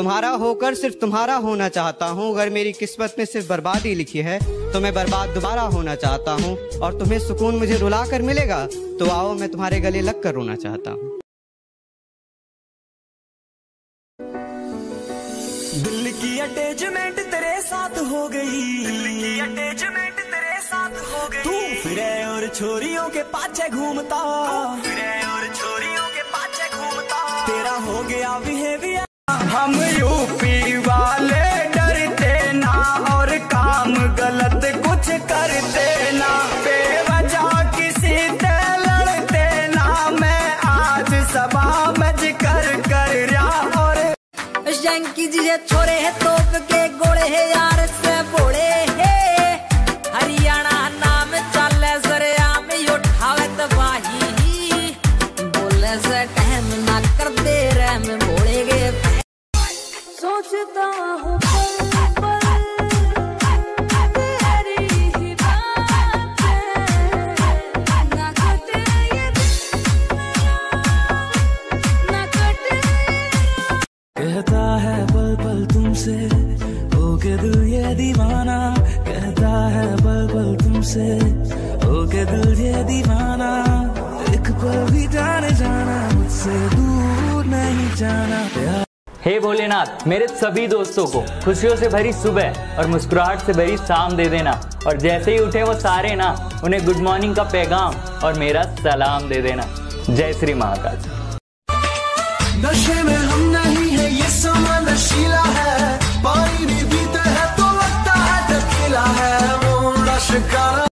तुम्हारा होकर सिर्फ़ तुम्हारा होना चाहता हूँ। अगर मेरी किस्मत में सिर्फ़ बर्बादी लिखी है तो मैं बर्बाद दोबारा होना चाहता हूँ। और तुम्हें सुकून मुझे रुला कर मिलेगा तो आओ मैं तुम्हारे गले लग कर रोना चाहता हूँ। दिल की अटैचमेंट तेरे साथ हो गई। दिल की अटैचमेंट तेरे साथ हो गई। तू फिरे और छोरियों के पाछे घूमता। फिरे और छोरियों के पाछे घूमता। तेरा हो गया बिहेवियर हम यूपी वाले डरते ना और काम गलत कुछ करते ना। बेवजह किसी से लड़ते ना। मैं आज सभा मज कर कर रहा और शंकी जी ये छोरे है, तोप के गोले है, यार से बोले है। हरियाणा सोचता हूँ कहता है पल पल तुमसे, हो के दिल ये दीवाना। कहता है पल पल तुमसे, हो के दिल ये दीवाना। एक पल भी जाने जाना, मुझसे दूर नहीं जाना। प्यार हे भोलेनाथ, मेरे सभी दोस्तों को खुशियों से भरी सुबह और मुस्कुराहट से भरी शाम दे देना। और जैसे ही उठे वो सारे ना, उन्हें गुड मॉर्निंग का पैगाम और मेरा सलाम दे देना। जय श्री महाकाल।